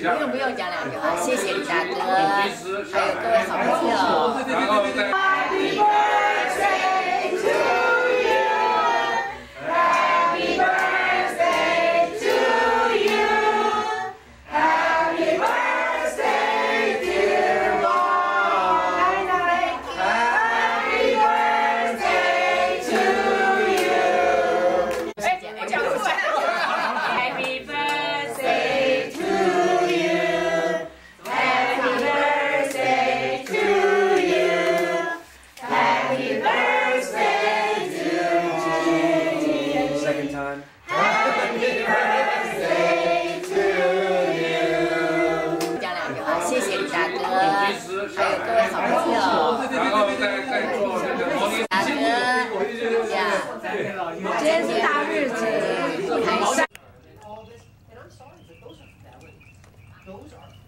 不用不用讲两句话，谢谢李大哥，还有各位好朋友。今天是大日子，台上。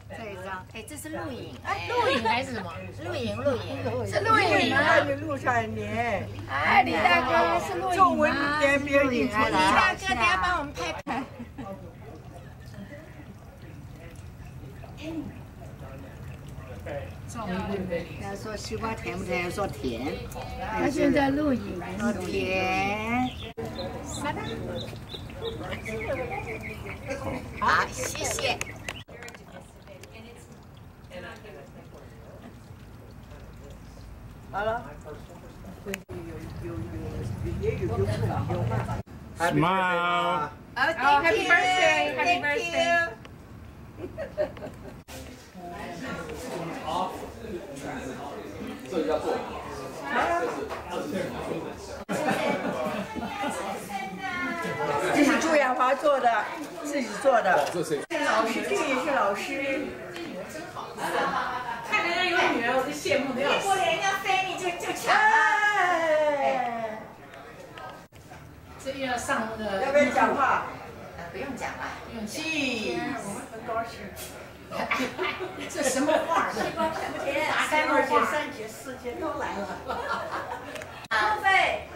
这一张，哎，这是录影，哎，录影。还是什么？录影，录影，是录影。吗？录下来年。哎，李大哥是录影。吗？录影，李大哥，等下帮我们拍拍。他说西瓜甜不甜？说甜。他现在录影，说甜。好，谢谢。好了。Smile. Oh, happy birthday! Happy birthday! 这要做。这是朱亚华做的，自己做的。这是老师，这个也是老师。看人家有女儿，我就羡慕的要死。人家飞你就就抢这又要上那个。要不要讲话？不用讲了，不用气。我们很高兴。这什么话？三二节、三节、四节都来了。浪费。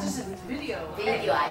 这是 video。video 啊。